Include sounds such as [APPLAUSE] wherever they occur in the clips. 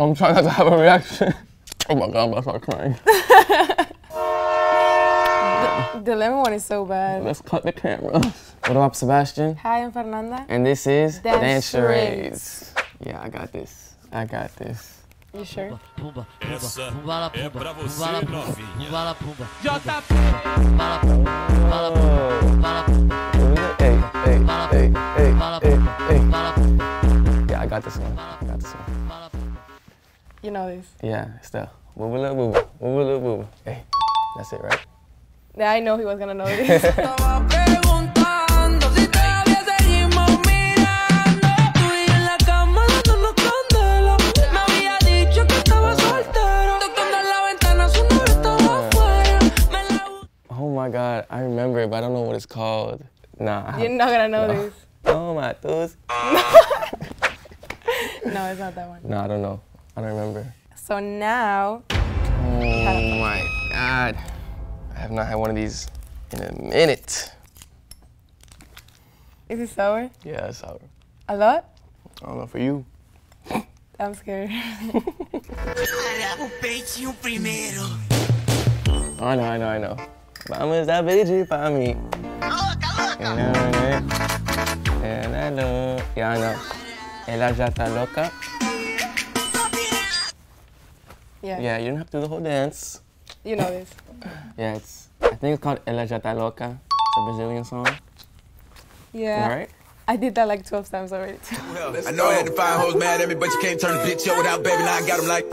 I'm trying not to have a reaction. oh my god, I'm about to start crying. The lemon one is so bad. Let's cut the camera. What up, Sebastien? Hi, I'm Fernanda. And this is Dance Dance Charades. Charades. Yeah, I got this. I got this. You sure? Pumba, Essa pumba, pumba, é pumba, pra você, pumba, novinha. pumba, pumba, JP. pumba, pumba, pumba, pumba, Hey, hey, hey, hey, hey, hey. Yeah, I got this one. You know this. Yeah, it's the woo woo woo woo woo Hey, that's it, right? Yeah, I know he was gonna know [LAUGHS] this. [LAUGHS] Estaba preguntando si todavía seguimos mirando. Tú y yo en la cama dándonos candela. Me había dicho que estaba soltero. Tocando en la ventana, su novio estaba ah. afuera. Me la bu- Oh my god, I remember it, but I don't know what it's called. Nah. You're not gonna know No. this. Oh my toes. No, it's not that one. No, I don't know. I don't remember. So now, Oh my god. I have not had one of these in a minute. is it sour? Yeah, it's sour. A lot? I don't know for you. [LAUGHS] I'm scared. O peitinho primeiro. I know, I know, I know. Vamos a pedir pra mí. And I know. Yeah, I know. Ella ya está loca. Yeah. Yeah, you don't have to do the whole dance. You know this. Yeah, it's. I think it's called Ella ya está loca. It's a Brazilian song. Yeah. All right. I did that like 12 times already. I know I had to find hoes mad at me, but you can't turn a bitch up without baby. Now I got got 'em like.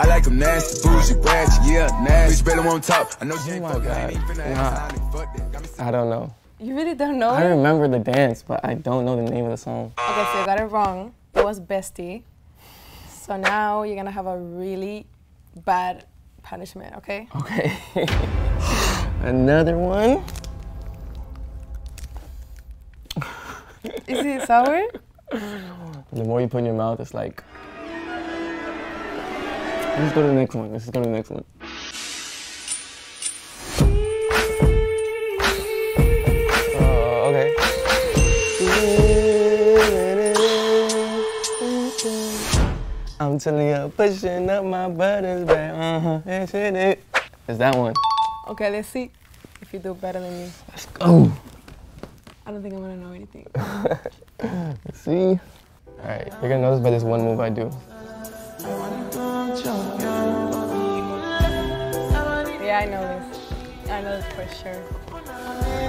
I like like 'em nasty, bougie, ratchet, yeah, nasty. Bitch, better won't talk. I know she ain't Oh my fucking, I ain't even God. Nah. ask how they fuck that. Got me I don't know. You really don't know I remember the dance, but I don't know the name of the song. Okay, so you got it wrong. It was bestie. So now you're gonna have a really bad punishment, okay? Okay. [LAUGHS] Another one. Is it sour? The more you put in your mouth, it's like. Let's go to the next one. Let's go to the next one. I'm telling you, pushing up my buttons back. Uh-huh. Yes, it is. It's that one. Okay, let's see if you do better than me. Let's go. I don't think I'm gonna know anything. Let's [LAUGHS] see. All right, you're gonna know this by this one move I do. Yeah, I know this. I know this for sure.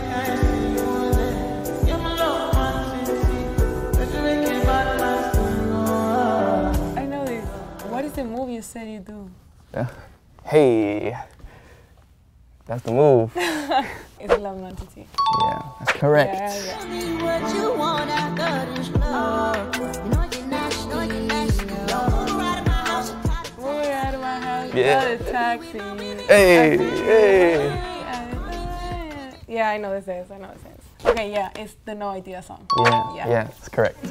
You said you do? Yeah. Hey. That's the move. [LAUGHS] It's love not nonentity. Yeah, that's correct. Yeah, yeah. What you want, I got is love. You know you're nasty, know you're nasty. Move right in my house, I'm tired of Move it out of my house. Yeah. Call a taxi. Hey, hey. Yeah, I know this is. I know this is. Okay, yeah, it's the No Idea song. Yeah, Yeah. yeah, that's correct.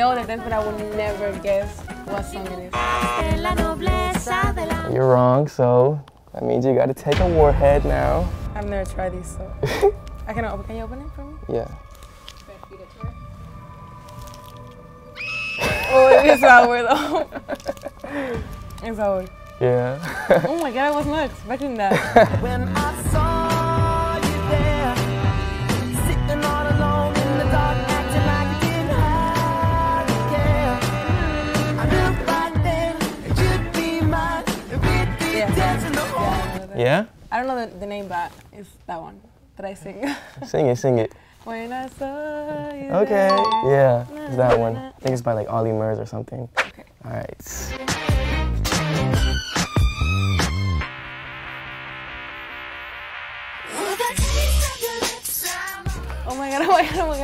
Know that this, but I would never guess what song it is. De la nobleza de la You're wrong, so that means you gotta take a warhead now. I've never tried these, so [LAUGHS] I can open. Can you open it for me? Yeah. [LAUGHS] Oh, it is sour though. [LAUGHS] it's sour. Yeah. Oh my god, I was not expecting that. Yeah, I know that. Yeah? I don't know the, the name, but it's that one that I sing. [LAUGHS] Sing it, sing it. when I saw you. Okay. there. Yeah, it's that one. I think it's by like Ollie Murs or something. Okay. All right. Oh my god, oh my god, oh my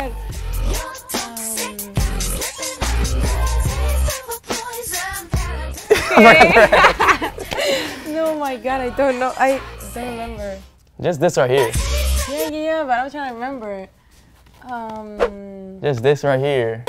god. [LAUGHS] Oh No, my god, I don't know. I don't remember. Just this right here. Yeah, yeah, yeah, but I'm trying to remember. Um, Just this right here.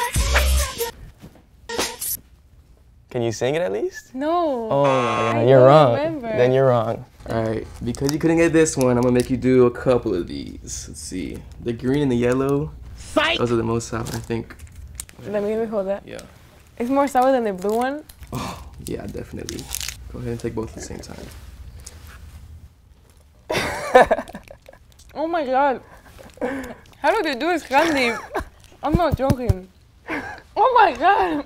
Can you sing it at least? no. Oh my god, I you're don't wrong. remember. Then you're wrong. All right, because you couldn't get this one, I'm gonna make you do a couple of these. Let's see, the green and the yellow. Fight! Those are the most sour, I think. Let me, let me hold that. Yeah. It's more sour than the blue one. Oh, yeah, definitely. Go ahead and take both at the same time. [LAUGHS] Oh my god. How do they do this candy? I'm not joking. Oh my god.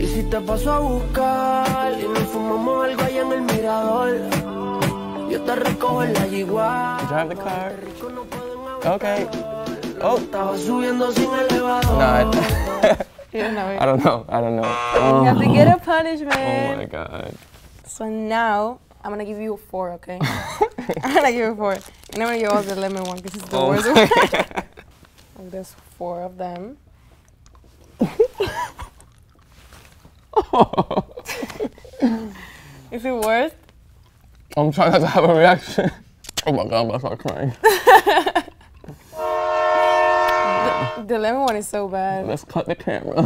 Y si te paso a buscar y nos fumamos algo allá en el mirador, yo te recojo en la yigua. Drive the car. Rico no pueden hablar. Okay. Oh. Estaba subiendo sin elevador. No, [LAUGHS] I, You know I don't know. I don't know. You have to Oh, get a um, punishment. oh my god. so now I'm gonna give you a four, okay? [LAUGHS] [LAUGHS] I'm gonna give you a four. And I'm gonna give all the lemon one because it's the Oh worst one. [LAUGHS] There's four of them. Is it worse? I'm trying not to have a reaction. Oh my god, I'm about to start crying. The lemon one is so bad. Let's cut the camera.